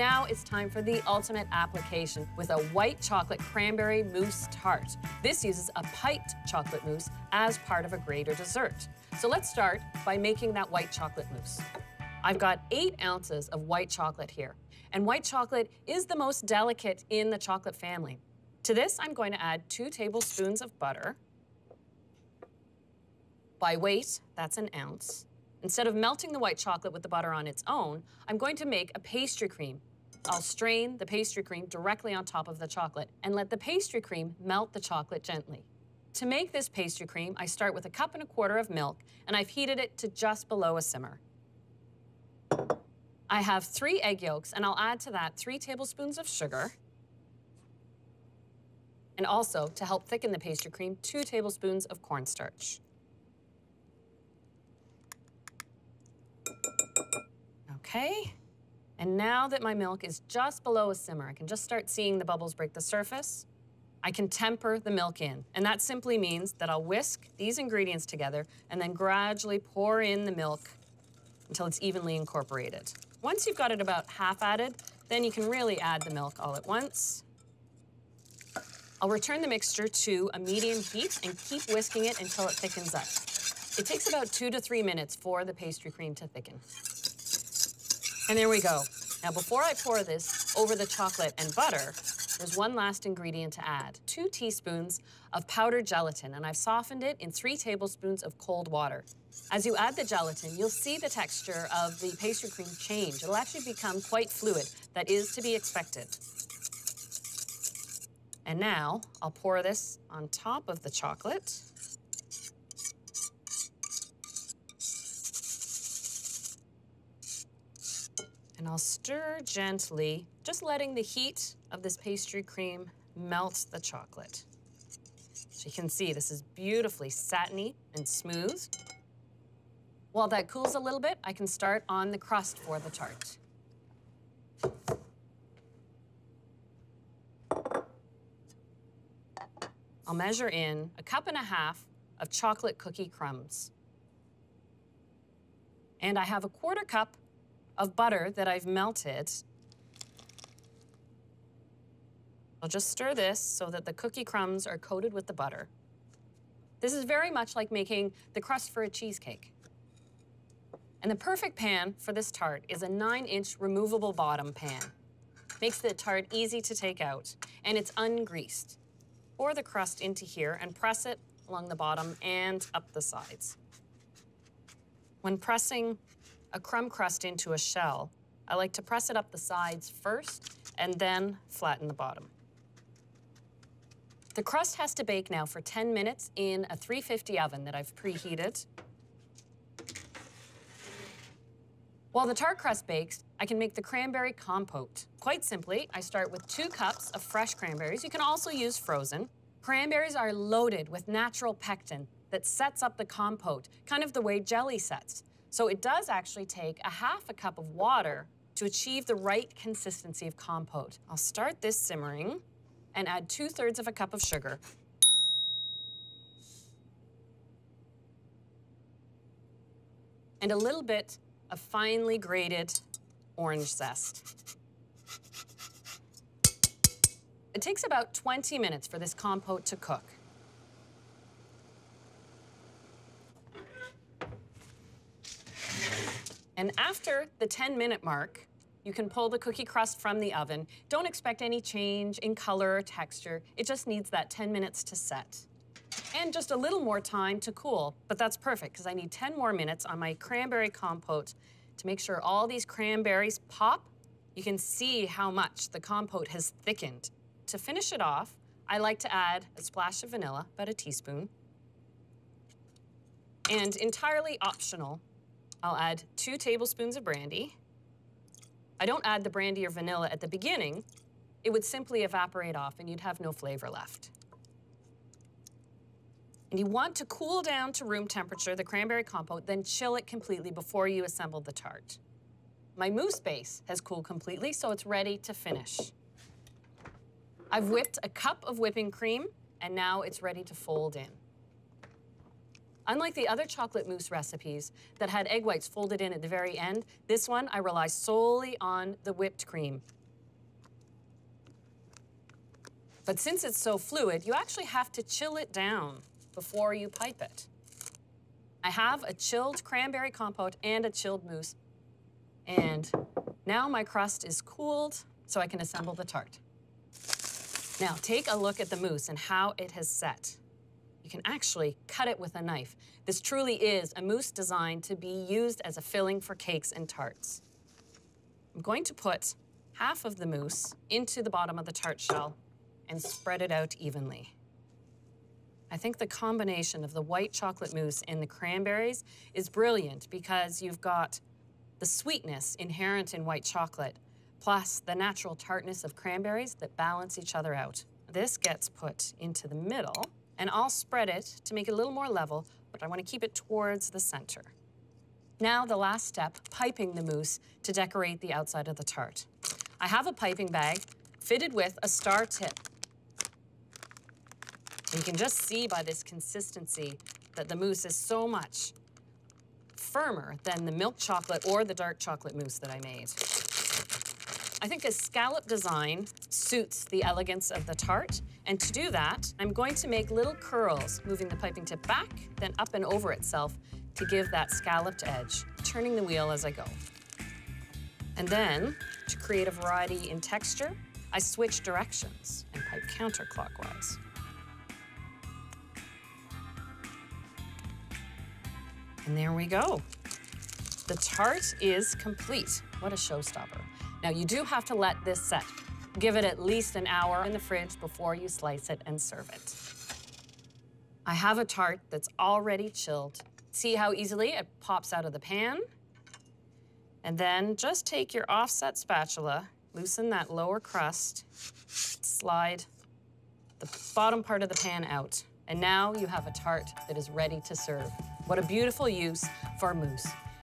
Now it's time for the ultimate application with a white chocolate cranberry mousse tart. This uses a piped chocolate mousse as part of a greater dessert. So let's start by making that white chocolate mousse. I've got eight ounces of white chocolate here. And white chocolate is the most delicate in the chocolate family. To this, I'm going to add two tablespoons of butter. By weight, that's an ounce. Instead of melting the white chocolate with the butter on its own, I'm going to make a pastry cream I'll strain the pastry cream directly on top of the chocolate and let the pastry cream melt the chocolate gently. To make this pastry cream, I start with a cup and a quarter of milk and I've heated it to just below a simmer. I have three egg yolks and I'll add to that three tablespoons of sugar. And also, to help thicken the pastry cream, two tablespoons of cornstarch. Okay, and now that my milk is just below a simmer, I can just start seeing the bubbles break the surface. I can temper the milk in. And that simply means that I'll whisk these ingredients together and then gradually pour in the milk until it's evenly incorporated. Once you've got it about half added, then you can really add the milk all at once. I'll return the mixture to a medium heat and keep whisking it until it thickens up. It takes about two to three minutes for the pastry cream to thicken. And there we go. Now, before I pour this over the chocolate and butter, there's one last ingredient to add. Two teaspoons of powdered gelatin, and I've softened it in three tablespoons of cold water. As you add the gelatin, you'll see the texture of the pastry cream change. It'll actually become quite fluid. That is to be expected. And now I'll pour this on top of the chocolate. And I'll stir gently, just letting the heat of this pastry cream melt the chocolate. So you can see this is beautifully satiny and smooth. While that cools a little bit, I can start on the crust for the tart. I'll measure in a cup and a half of chocolate cookie crumbs. And I have a quarter cup of butter that I've melted. I'll just stir this so that the cookie crumbs are coated with the butter. This is very much like making the crust for a cheesecake. And the perfect pan for this tart is a nine inch removable bottom pan. Makes the tart easy to take out, and it's ungreased. Pour the crust into here and press it along the bottom and up the sides. When pressing a crumb crust into a shell, I like to press it up the sides first and then flatten the bottom. The crust has to bake now for 10 minutes in a 350 oven that I've preheated. While the tart crust bakes, I can make the cranberry compote. Quite simply, I start with two cups of fresh cranberries. You can also use frozen. Cranberries are loaded with natural pectin that sets up the compote, kind of the way jelly sets. So it does actually take a half a cup of water to achieve the right consistency of compote. I'll start this simmering and add two thirds of a cup of sugar. And a little bit of finely grated orange zest. It takes about 20 minutes for this compote to cook. And after the 10 minute mark, you can pull the cookie crust from the oven. Don't expect any change in color or texture. It just needs that 10 minutes to set. And just a little more time to cool, but that's perfect because I need 10 more minutes on my cranberry compote to make sure all these cranberries pop. You can see how much the compote has thickened. To finish it off, I like to add a splash of vanilla, about a teaspoon. And entirely optional, I'll add two tablespoons of brandy. I don't add the brandy or vanilla at the beginning. It would simply evaporate off and you'd have no flavor left. And you want to cool down to room temperature the cranberry compote, then chill it completely before you assemble the tart. My mousse base has cooled completely, so it's ready to finish. I've whipped a cup of whipping cream, and now it's ready to fold in. Unlike the other chocolate mousse recipes that had egg whites folded in at the very end, this one I rely solely on the whipped cream. But since it's so fluid, you actually have to chill it down before you pipe it. I have a chilled cranberry compote and a chilled mousse. And now my crust is cooled so I can assemble the tart. Now take a look at the mousse and how it has set. You can actually cut it with a knife. This truly is a mousse designed to be used as a filling for cakes and tarts. I'm going to put half of the mousse into the bottom of the tart shell and spread it out evenly. I think the combination of the white chocolate mousse and the cranberries is brilliant because you've got the sweetness inherent in white chocolate, plus the natural tartness of cranberries that balance each other out. This gets put into the middle, and I'll spread it to make it a little more level, but I want to keep it towards the center. Now the last step, piping the mousse to decorate the outside of the tart. I have a piping bag fitted with a star tip you can just see by this consistency that the mousse is so much firmer than the milk chocolate or the dark chocolate mousse that I made. I think a scallop design suits the elegance of the tart. And to do that, I'm going to make little curls, moving the piping tip back, then up and over itself to give that scalloped edge, turning the wheel as I go. And then, to create a variety in texture, I switch directions and pipe counterclockwise. And there we go. The tart is complete. What a showstopper. Now you do have to let this set. Give it at least an hour in the fridge before you slice it and serve it. I have a tart that's already chilled. See how easily it pops out of the pan? And then just take your offset spatula, loosen that lower crust, slide the bottom part of the pan out. And now you have a tart that is ready to serve. What a beautiful use for mousse.